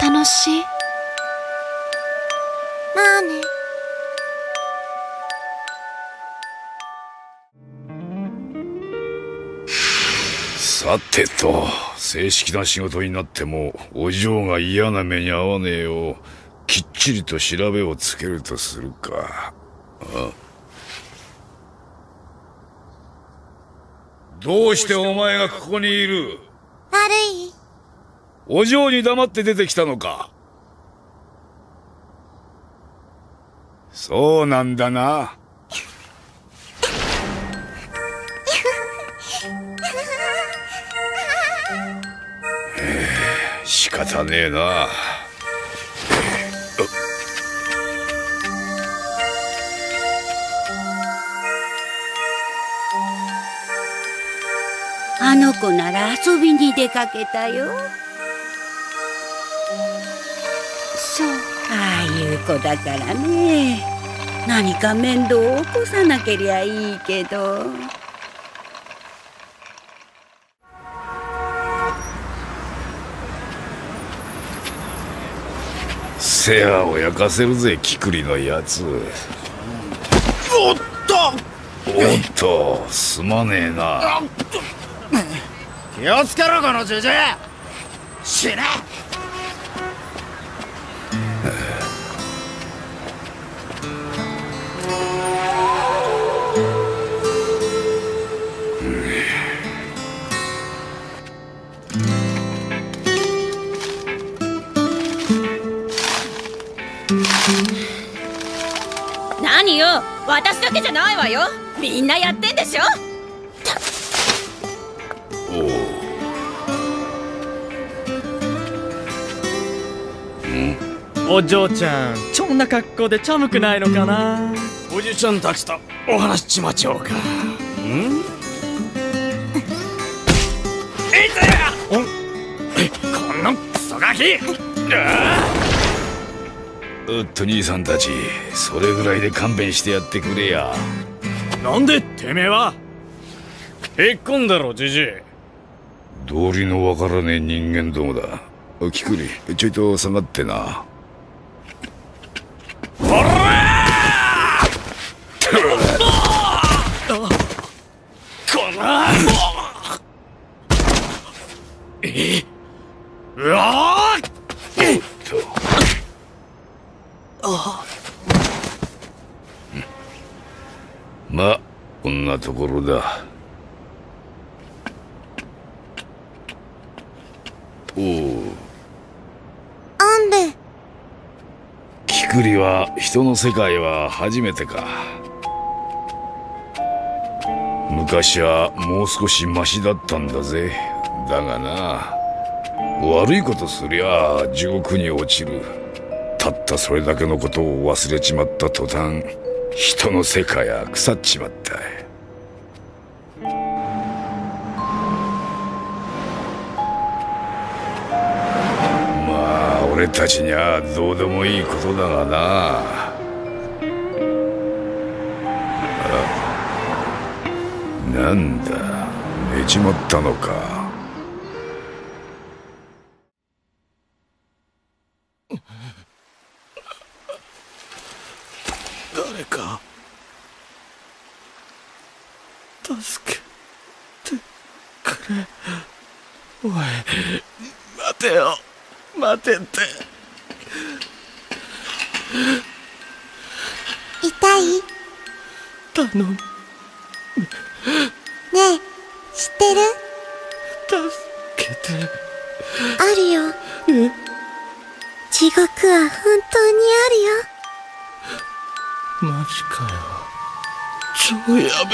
楽しい。まあね。さてと正式な仕事になってもお嬢が嫌な目に遭わねえようきっちりと調べをつけるとするか。あどうしてお前がここにいる？悪いお嬢に黙って出てきたのか？そうなんだな。仕方ねえな。の子なら遊びに出かけたよ。そう。ああいう子だからね。何か面倒を起こさなけりゃいいけど。世話を焼かせるぜキクリのやつ。おっと！おっとすまねえな気をつけろこのじじい死ね。何よ。私だけじゃないわよ。みんなやってんでしょ。お嬢ちゃんちょんな格好で寒くないのかな？おじちゃんたちとお話しちまちょうか。ん？えいぜおんえこんなクソガキ！うっと兄さんたちそれぐらいで勘弁してやってくれや。なんでてめえは？へっこんだろじじい。道理のわからねえ人間どもだ。おキクリちょいと下がってなまあこんなところだおうアンベクリは人の世界は初めてか。昔はもう少しマシだったんだぜ。だがな悪いことすりゃ地獄に落ちる。たったそれだけのことを忘れちまった途端人の世界は腐っちまった。俺たちにはどうでもいいことだがな。あなんだ寝ちまったのか。誰か助けてくれ。おい待てよ。待てって。痛い？頼む。ねえ知ってる？助けて。あるよ。地獄は本当にあるよ。マジかよ。超やべ